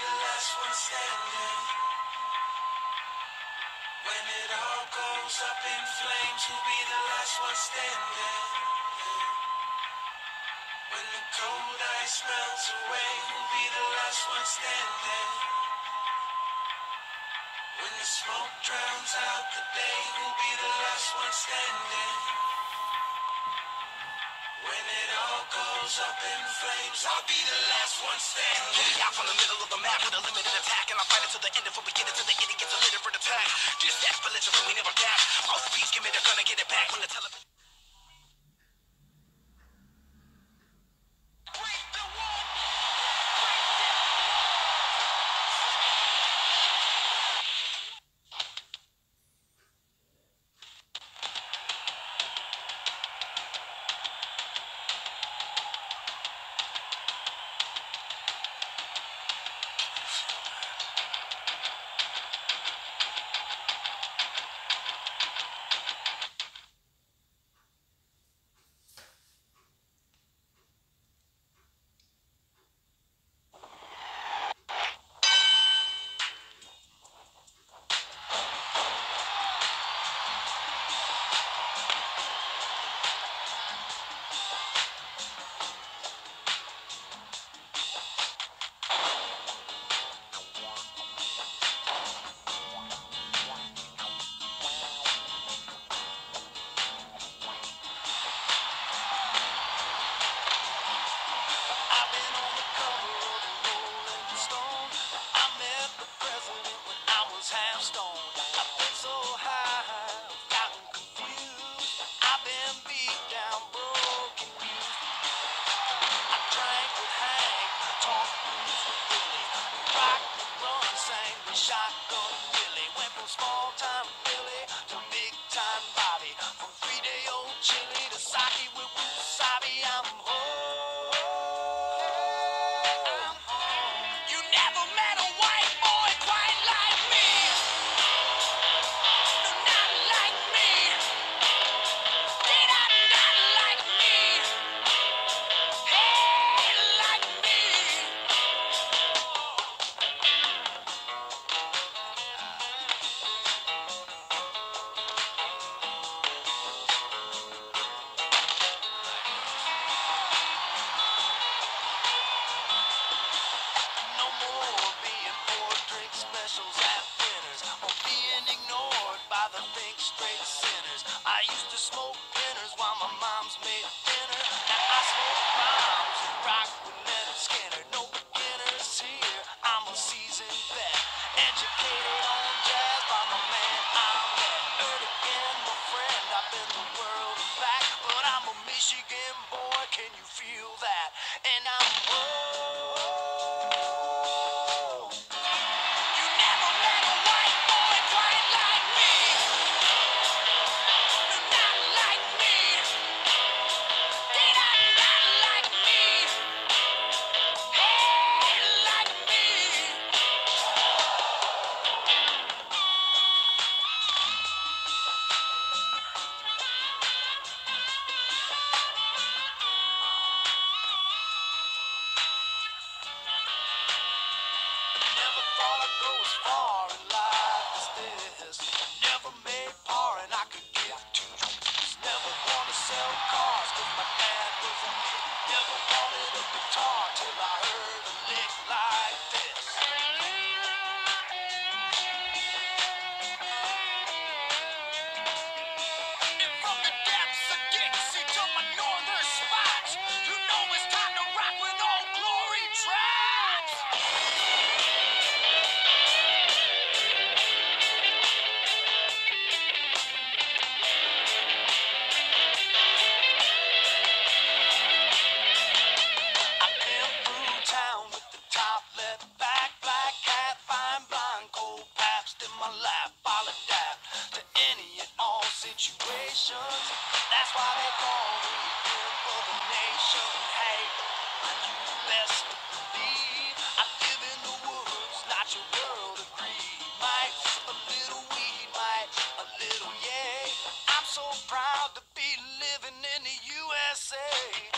the last one standing. When it all goes up in flames, you'll be the last one standing. When the cold ice melts away, you'll be the last one standing. When the smoke drowns out the day, you'll be the last one standing. goes up in flames, I'll be the last one standing. Hit me out from the middle of the map with a limited attack, and I'll fight until the end of a beginning, to the end gets a literate attack. Just that religion, we never gap. Mouthpiece, give me the gun and get it back when the television. breaks. thought I'd go as far in life as this. Never made say.